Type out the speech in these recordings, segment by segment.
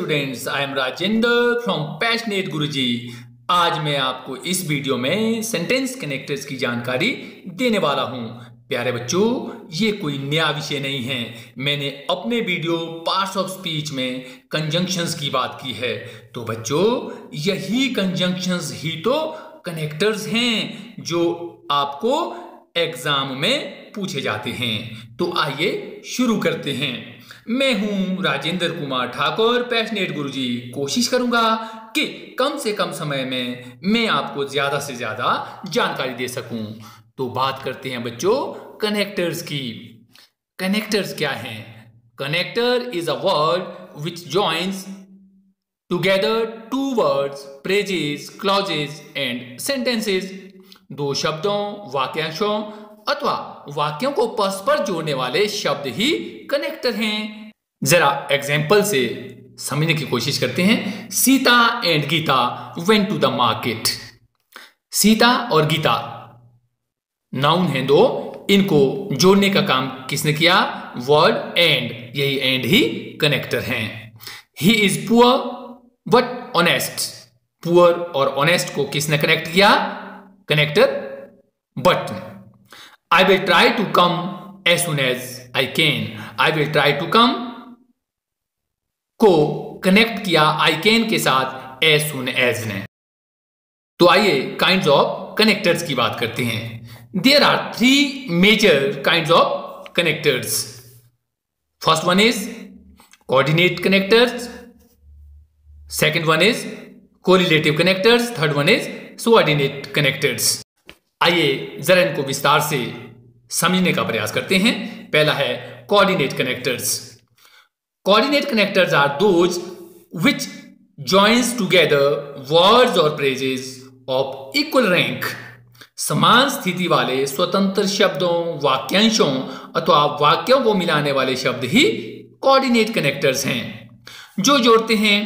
Students I am Rajendra from passionate Guruji आज मैं आपको इस वीडियो में सेंटेंस कनेक्टर्स की जानकारी देने वाला हूँ। प्यारे बच्चों, ये कोई नया विषय नहीं है। मैंने अपने वीडियो पार्ट्स ऑफ़ स्पीच में कंजंक्शंस की बात की है। तो बच्चों, यही कंजंक्शंस ही तो कनेक्टर्स हैं जो आपको एग्ज़ाम में पूछे जाते हैं। तो आइए शुरू करते हैं। मैं हूँ राजेंद्र कुमार ठाकुर पैशनेट गुरुजी। कोशिश करूँगा कि कम से कम समय में मैं आपको ज़्यादा से ज़्यादा जानकारी दे सकूँ। तो बात करते हैं बच्चों कनेक्टर्स की। कनेक्टर्स क्या हैं? Connector is a word which joins together two words phrases clauses and sentences दो शब्दों, वाक्यांशों अथवा वाक्यों को परस्पर जोड़ने वाले शब्द ही कनेक्टर हैं। जरा एग्ज़ाम्पल से समझने की कोशिश करते हैं। Sita and Gita went to the market Sita और गीता नाउन है दो। इनको जोड़ने का काम किसने किया? वर्ड एंड यही एंड ही कनेक्टर हैं। He is poor but honest poor और ऑनेस्ट को किसने कनेक्ट किया? Connector but I will try to come as soon as I can. I will try to come को कनेक्ट किया आई कैन के साथ एज सुन एज ने। तो आइए काइंड ऑफ़ कनेक्टर्स की बात करते हैं। There are three major kind of connectors first one is coordinate connectors second one is correlative connectors third one is subordinate connectors आइए जरा इनको विस्तार से समझने का प्रयास करते हैं। पहला है coordinate connectors coordinate connectors are those which joins together words और प्रेजेस ऑफ़ इक्वल रैंक समान स्थिति वाले स्वतंत्र शब्दों, वाक्यांशों अथवा वाक्यों को मिलाने वाले शब्द ही कोऑर्डिनेट कनेक्टर्स हैं। जो जोड़ते हैं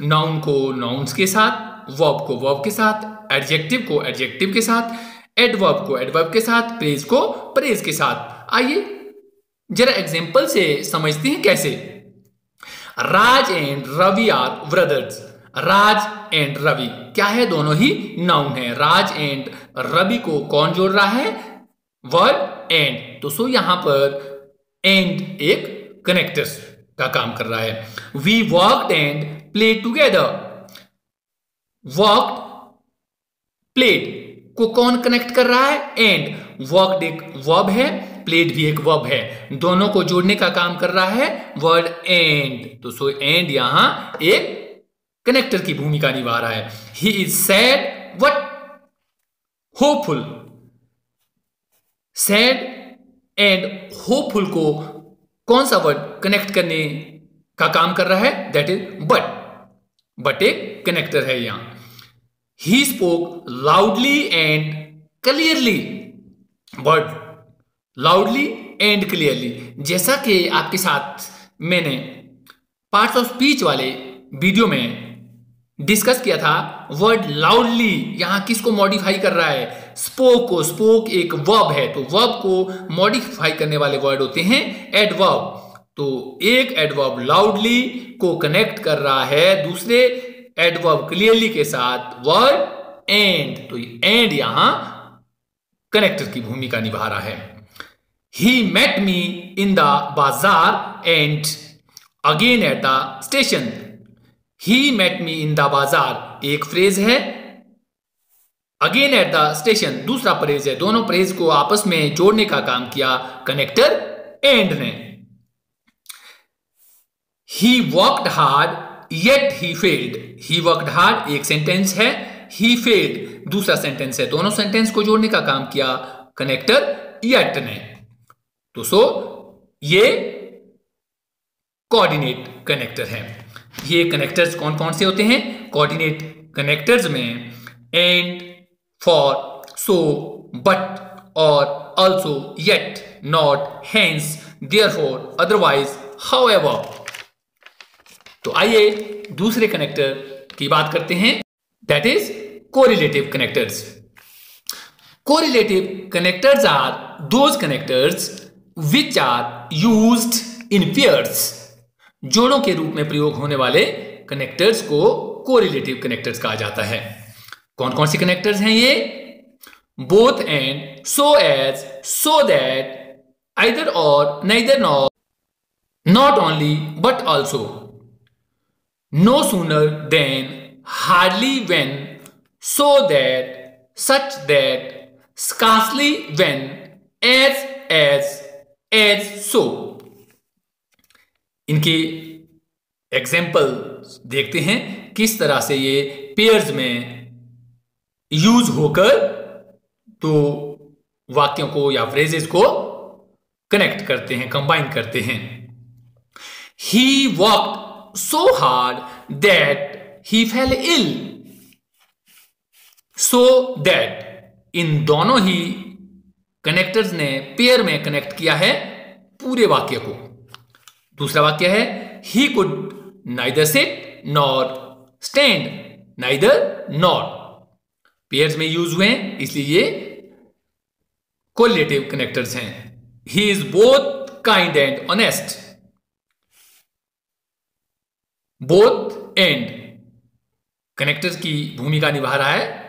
नाउन को नाउन्स के साथ वर्ब को वर्ब के साथ एडजेक्टिव को एडजेक्टिव के साथ एडवर्ब को, एडवर्ब के साथ, प्रेज को, प्रेज के साथ। आइए जरा एग्ज़ाम्पल से समझते हैं कैसे। Raj and Ravi are brothers. Raj and Ravi, क्या है? दोनों ही नाउन है। राज एंड रवि को कौन जोड़ रहा है? वर्ड एंड तो सो यहाँ पर एंड एक कनेक्टर्स का काम कर रहा है। We work and play together work played को कौन कनेक्ट कर रहा है? एंड वर्क एक वर्ब है प्लेट भी एक वर्ब है। दोनों को जोड़ने का काम कर रहा है वर्ड एंड तो सो एंड यहाँ एक कनेक्टर की भूमिका निभा रहा है। He is sad but hopeful sad and hopeful को कौन सा वर्ड कनेक्ट करने का काम कर रहा है? दैट इज़ बट बट एक कनेक्टर है यहाँ। He spoke loudly and clearly. Word loudly and clearly. जैसा कि आपके साथ मैंने पार्ट्स ऑफ़ स्पीच वाले वीडियो में डिस्कस किया था वर्ड लाउडली यहाँ किसको मॉडिफाई कर रहा है स्पोक को स्पोक एक वर्ब है तो वर्ब को मॉडिफाई करने वाले वर्ड होते हैं एडवर्ब तो एक एडवर्ब लाउडली को कनेक्ट कर रहा है, दूसरे एडवर्ब क्लियरली के साथ वर्ड एंड तो एंड यहाँ कनेक्टर की भूमिका निभा रहा है। He met me in the bazaar and again at the station he met me in the bazaar एक फ्रेज है। अगेन एट द स्टेशन दूसरा प्रेज है। दोनों प्रेज को आपस में जोड़ने का काम किया कनेक्टर एंड ने। He walked hard yet he failed he worked hard एक सेंटेंस है. ही फेल्ड दूसरा सेंटेंस है. दोनों सेंटेंस को जोड़ने का काम किया कनेक्टर येट ने. तो सो ये कोऑर्डिनेट कनेक्टर है. ये कनेक्टर्स कौन कौन से होते हैं? कोऑर्डिनेट कनेक्टर्स में एंड फॉर सो बट और also yet not hence therefore otherwise however तो आइए दूसरे कनेक्टर की बात करते हैं। That is correlative connectors correlative connectors are those connectors which are used in pairs जोड़ों के रूप में प्रयोग होने वाले कनेक्टर्स को कोरिलेटिव कनेक्टर्स कहा जाता है। कौन कौन से कनेक्टर्स हैं ये? Both and so as so that either और neither not not only but also no sooner than hardly when so that such that scarcely when as as as so इनके एग्ज़ाम्पल देखते हैं, किस तरह से ये पेयर्स में यूज़ होकर तो वाक्यों को या फ्रेजेस को कनेक्ट करते हैं कंबाइन करते हैं। He walk so hard that he fell ill so that इन दोनों ही कनेक्टर्स ने पेयर में कनेक्ट किया है पूरे वाक्य को। दूसरा वाक्य है he could neither sit nor stand neither nor pairs में यूज़ हुए हैं, इसलिए ये कोलेटिव कनेक्टर्स हैं। He is both kind and honest both and connectors की भूमिका निभा रहा है।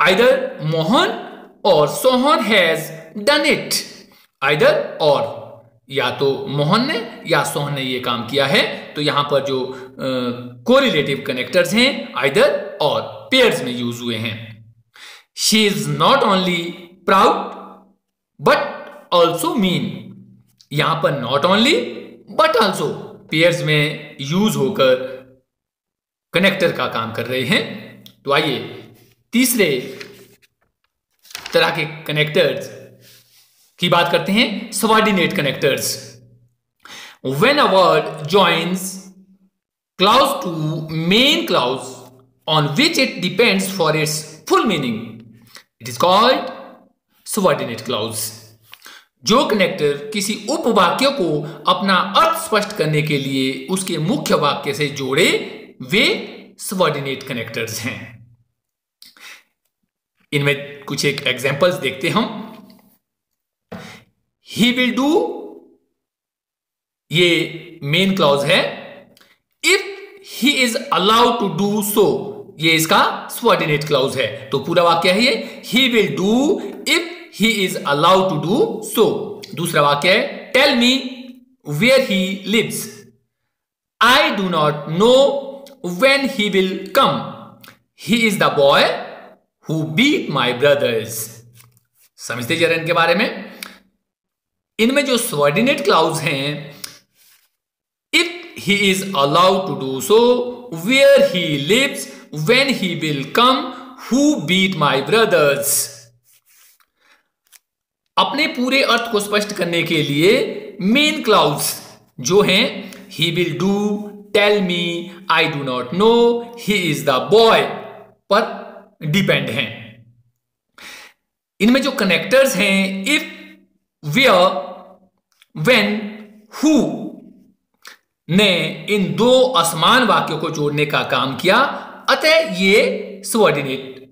आइदर मोहन और Sohan has done it either और या तो मोहन ने या सोहन ने ये काम किया है। तो यहाँ पर जो कोरिलेटिव कनेक्टर्स हैं आइदर और पेयर्स में यूज़ हुए हैं। She is not only proud but also mean यहाँ पर not only but also pairs में यूज़ होकर कनेक्टर का काम कर रहे हैं। तो आइए, तीसरे तरह के कनेक्टर्स की बात करते हैं subordinate connectors when a word joins clause to main clause on which it depends for its full meaning it is called subordinate clause जो कनेक्टर किसी उपवाक्य को अपना अर्थ स्पष्ट करने के लिए उसके मुख्य वाक्य से जोड़े, वे सबॉर्डिनेट कनेक्टर्स हैं। इनमें कुछ एक एग्जांपल्स देखते हम। ही विल डू ये मेन क्लॉज है। If he is allowed to do so ये इसका स्वॉर्डिनेट क्लाउज है। तो पूरा वाक्य है ये। He will do he is allowed to do so दूसरा वाक्य है tell me where he lives I do not know when he will come he is the boy who beat my brothers समझते जरा इनके बारे में? इनमें जो स्वॉर्डिनेट क्लाउज हैं if he is allowed to do so where he lives when he will come who beat my brothers अपने पूरे अर्थ को स्पष्ट करने के लिए मेन क्लाउज जो हैं he will do tell me I do not know he is the boy पर डिपेंड हैं। इनमें जो कनेक्टर्स हैं इफ़ वेयर वेन हु ने इन दो असमान वाक्यों को जोड़ने का काम किया। अतः ये सबॉर्डिनेट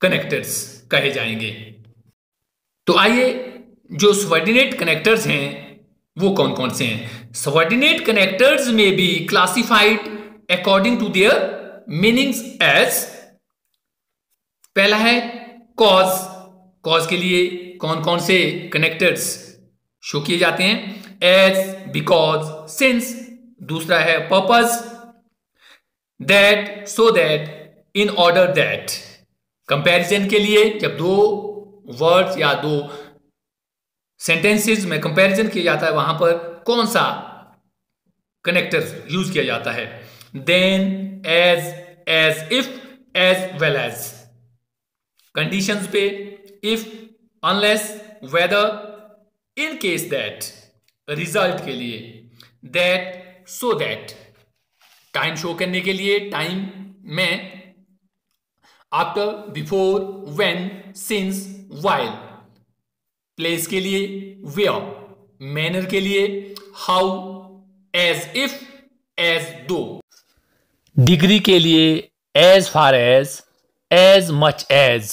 कनेक्टर्स कहे जाएँगे। तो आइए जो सबॉर्डिनेट कनेक्टर्स हैं, वो कौन कौन से हैं? सबॉर्डिनेट कनेक्टर्स में भी classified according to their meanings as पहला है कॉज कॉज के लिए कौन कौन से कनेक्टर्स शो किए जाते हैं? एज बिकॉज़ सिंस दूसरा है purpose that so that in order that comparison के लिए जब दो वर्ड्स या दो सेंटेंसेस में कंपैरिजन किया जाता है, वहाँ पर कौन सा कनेक्टर यूज़ किया जाता है? Then as as if as well as conditions पे if unless whether in case that result के लिए. That so that time show करने के लिए टाइम में after before when since while place के लिए वेयर मैनर के लिए how as if as though degree के लिए as far as as much as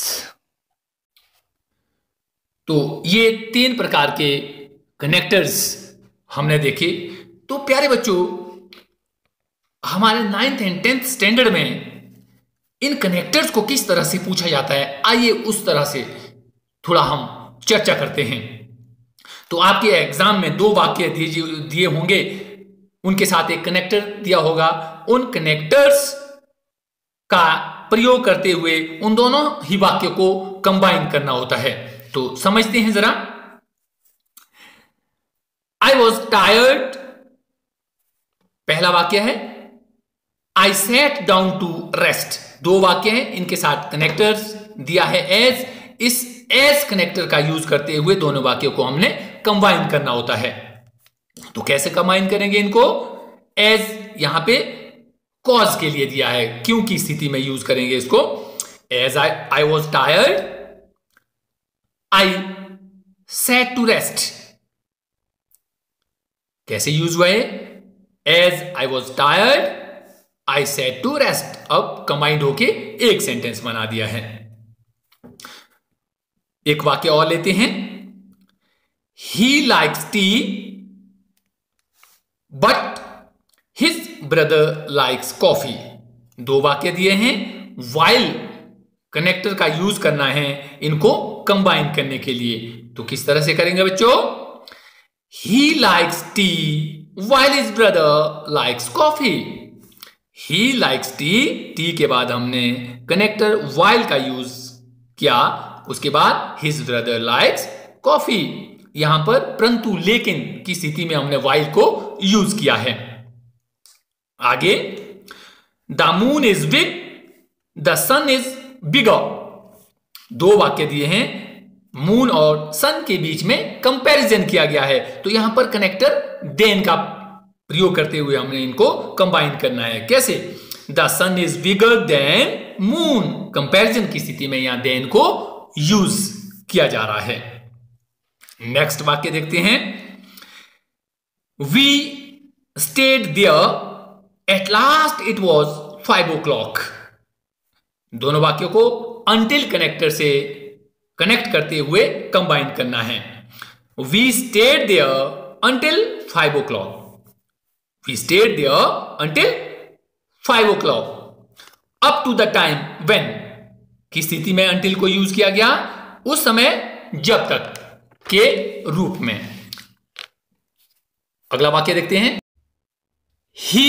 तो ये तीन प्रकार के कनेक्टर्स हमने देखे। तो प्यारे बच्चों हमारे नाइन्थ एंड टेंथ स्टैंडर्ड में इन कनेक्टर्स को किस तरह से पूछा जाता है? आइए उस तरह से थोड़ा हम चर्चा करते हैं। तो आपके एग्ज़ाम में दो वाक्य दिए होंगे। उनके साथ एक कनेक्टर दिया होगा। उन कनेक्टर्स का प्रयोग करते हुए उन दोनों ही वाक्य को कंबाइन करना होता है। तो समझते हैं जरा। आई वॉज़ टायर्ड पहला वाक्य है। I sat down to rest दो वाक्य हैं, इनके साथ कनेक्टर्स दिया है एज इस एज कनेक्टर का यूज़ करते हुए दोनों वाक्यों को हमने कंबाइन करना होता है। तो कैसे कंबाइन करेंगे इनको? एज यहाँ पे कॉज के लिए दिया है। क्यों की स्थिति में यूज़ करेंगे इसको? As I I was tired I sat to rest कैसे यूज़ हुआ है as I was tired I sat to rest अब कंबाइंड होके एक सेंटेंस बना दिया है। एक वाक्य और लेते हैं। He likes tea but his brother likes coffee दो वाक्य दिए हैं। वाइल कनेक्टर का यूज़ करना है इनको कंबाइन करने के लिए। तो किस तरह से करेंगे बच्चों? He likes tea while is brother likes coffee he likes tea tea के बाद हमने कनेक्टर वाइल का यूज़ किया। उसके बाद हिज ब्रदर लाइक्स कॉफ़ी यहाँ पर परंतु लेकिन की स्थिति में हमने वाइल को यूज़ किया है। आगे the moon is big the sun is bigger दो वाक्य दिए हैं। मून और सन के बीच में कंपैरिजन किया गया है। तो यहाँ पर कनेक्टर देन का प्रयोग करते हुए हमने इनको कंबाइन करना है। कैसे? The sun is bigger than moon comparison की स्थिति में यहाँ देन को यूज़ किया जा रहा है। नेक्स्ट वाक्य देखते हैं। We stayed there at last it was five o'clock दोनों वाक्यों को अंटिल कनेक्टर से कनेक्ट करते हुए कंबाइन करना है। We stayed there until five o'clock we stayed there until five o'clock up to the time when की स्थिति में अंटिल को यूज़ किया गया उस समय जब तक के रूप में। अगला वाक्य देखते हैं। He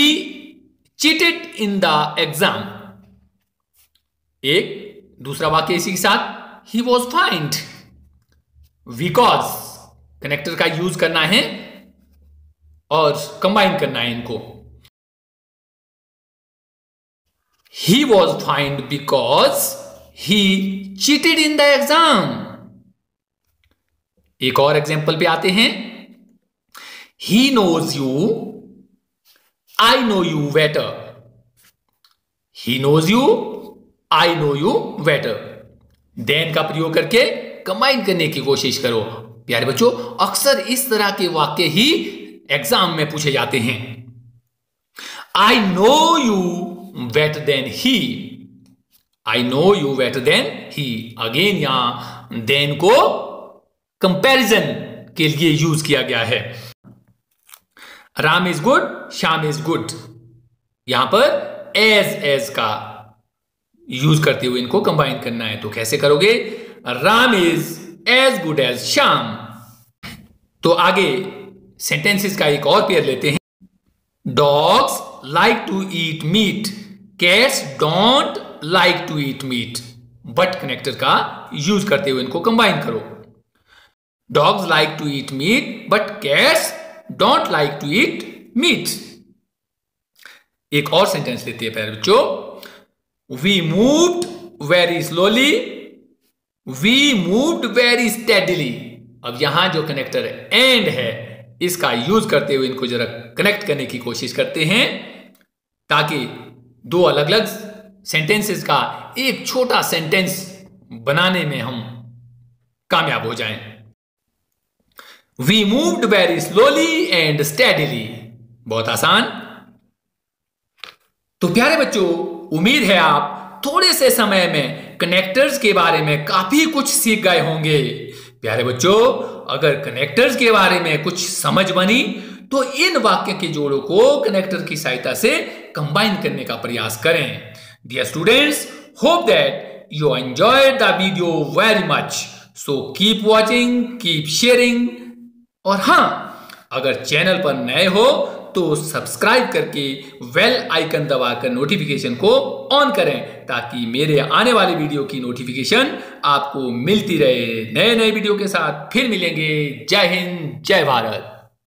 cheated in the exam एक, दूसरा वाक्य इसी के साथ। He was fined because connector का यूज़ करना है और कंबाइन करना है इनको। He was fined because he cheated in the exam एक और एग्ज़ाम्पल पे आते हैं। He knows you I know you better he knows you I know you better than का प्रयोग करके कंबाइन करने की कोशिश करो। प्यारे बच्चों, अक्सर इस तरह के वाक्य ही एग्ज़ाम में पूछे जाते हैं। I know you better than he I know you better than he again यहाँ देन को कंपैरिजन के लिए यूज़ किया गया है। Ram is good Shyam is good यहाँ पर एज एज का यूज़ करते हुए इनको कंबाइन करना है। तो कैसे करोगे? Ram is as good as Shyam. तो आगे सेंटेंसेस का एक और पेयर लेते हैं। Dogs like to eat meat cats don't like to eat meat but connector का यूज़ करते हुए इनको कंबाइन करो। Dogs like to eat meat but cats don't like to eat meat एक और सेंटेंस लेते हैं पहले बच्चों। We moved very slowly we moved very steadily अब यहाँ जो कनेक्टर एंड है, इसका यूज़ करते हुए इनको जरा कनेक्ट करने की कोशिश करते हैं, ताकि दो अलग अलग सेंटेंसेस का एक छोटा सेंटेंस बनाने में हम कामयाब हो जाएँ। We moved very slowly and steadily बहुत आसान। तो प्यारे बच्चों, उम्मीद है आप थोड़े से समय में कनेक्टर्स के बारे में काफ़ी कुछ सीख गए होंगे। प्यारे बच्चों, अगर कनेक्टर्स के बारे में कुछ समझ बनी तो इन वाक्य के जोड़ों को कनेक्टर की सहायता से कंबाइन करने का प्रयास करें। Dear students hope that you enjoy the video very much so keep watching keep sharing और हाँ, अगर चैनल पर नए हो तो सब्सक्राइब करके वेल आइकन दबाकर नोटिफिकेशन को ऑन करें, ताकि मेरे आने वाले वीडियो की नोटिफिकेशन आपको मिलती रहे। नए नए वीडियो के साथ फिर मिलेंगे। जय हिंद, जय भारत।